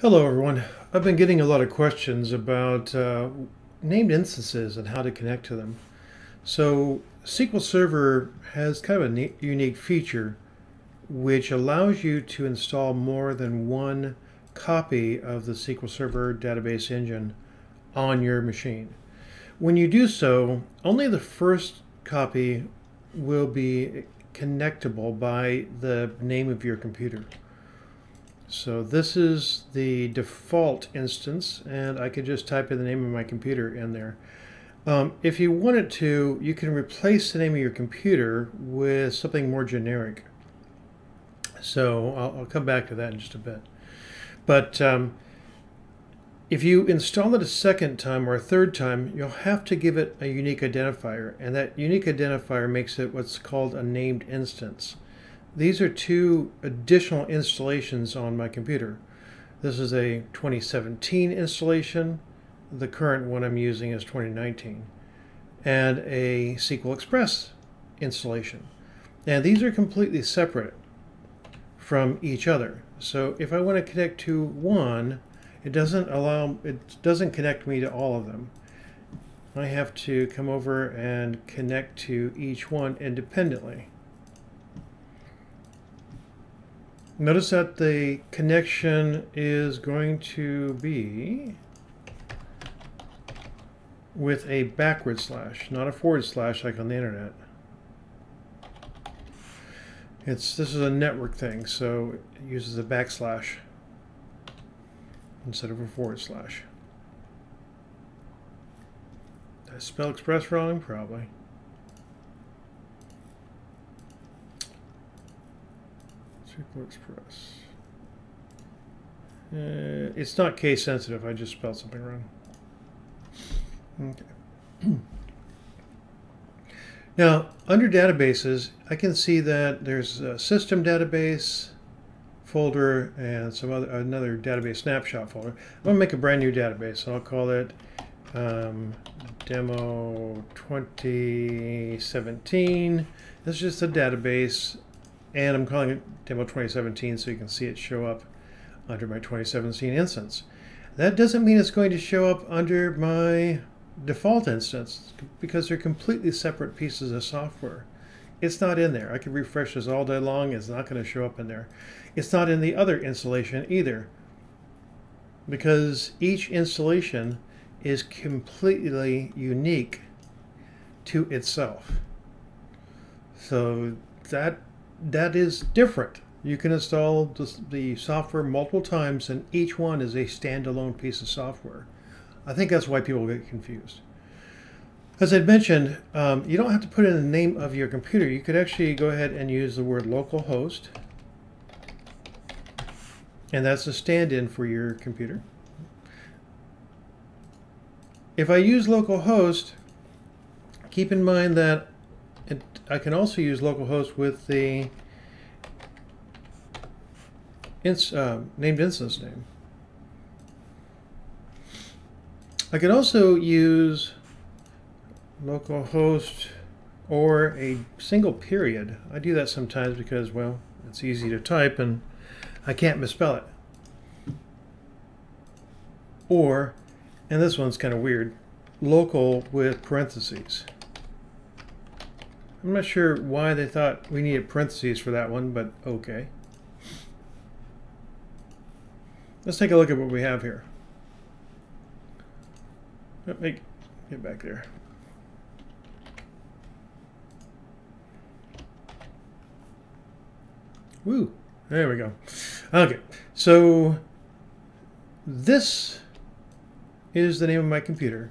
Hello, everyone. I've been getting a lot of questions about uh, named instances and how to connect to them. So, SQL Server has kind of a unique feature which allows you to install more than one copy of the SQL Server database engine on your machine. When you do so, only the first copy will be connectable by the name of your computer. So this is the default instance, and I could just type in the name of my computer in there. Um, if you wanted to, you can replace the name of your computer with something more generic. So I'll, I'll come back to that in just a bit. But um, if you install it a second time or a third time, you'll have to give it a unique identifier, and that unique identifier makes it what's called a named instance. These are two additional installations on my computer. This is a 2017 installation. The current one I'm using is 2019. And a SQL Express installation. And these are completely separate from each other. So if I want to connect to one, it doesn't allow, it doesn't connect me to all of them. I have to come over and connect to each one independently. Notice that the connection is going to be with a backward slash, not a forward slash like on the internet. It's This is a network thing, so it uses a backslash instead of a forward slash. Did I spell express wrong? Probably. SQL Express. Uh, it's not case sensitive. I just spelled something wrong. Okay. now, under databases, I can see that there's a system database folder and some other another database snapshot folder. I'm to make a brand new database. I'll call it um, demo 2017. This is just a database and I'm calling it demo 2017 so you can see it show up under my 2017 instance. That doesn't mean it's going to show up under my default instance because they're completely separate pieces of software. It's not in there. I can refresh this all day long. It's not going to show up in there. It's not in the other installation either because each installation is completely unique to itself. So that that is different. You can install the, software multiple times, and each one is a standalone piece of software. I think that's why people get confused. As I mentioned, um, you don't have to put in the name of your computer. You could actually go ahead and use the word localhost, and that's a stand-in for your computer. If I use localhost, keep in mind that it, I can also use localhost with the ins, uh, named instance name. I can also use localhost or a single period. I do that sometimes because, well, it's easy to type and I can't misspell it. Or, and this one's kind of weird, local with parentheses. I'm not sure why they thought we needed parentheses for that one, but okay. Let's take a look at what we have here. Let me get back there. Woo! There we go. Okay, so this is the name of my computer,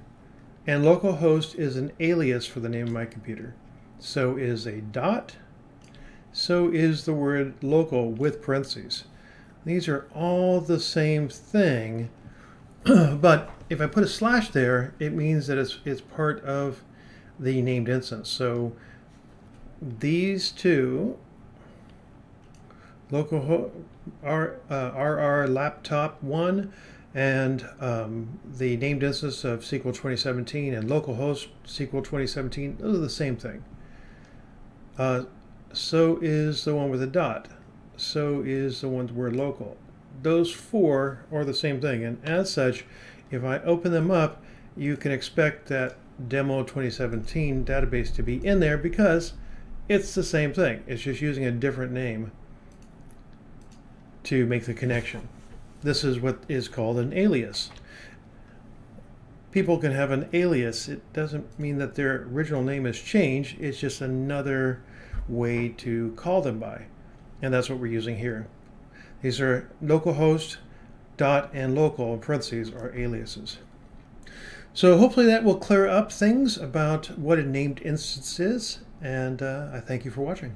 and localhost is an alias for the name of my computer. So is a dot. So is the word local with parentheses. These are all the same thing, but if I put a slash there, it means that it's, it's part of the named instance. So these two, local R, uh, laptop 1 and um, the named instance of SQL 2017 and localhost SQL 2017, those are the same thing. Uh, so is the one with a dot. So is the one where local. those four are the same thing. And as such, if I open them up, you can expect that demo 2017 database to be in there because it's the same thing. It's just using a different name to make the connection. This is what is called an alias. People can have an alias. It doesn't mean that their original name has changed. It's just another way to call them by. And that's what we're using here. These are localhost, dot, and local in parentheses are aliases. So hopefully that will clear up things about what a named instance is, and uh, I thank you for watching.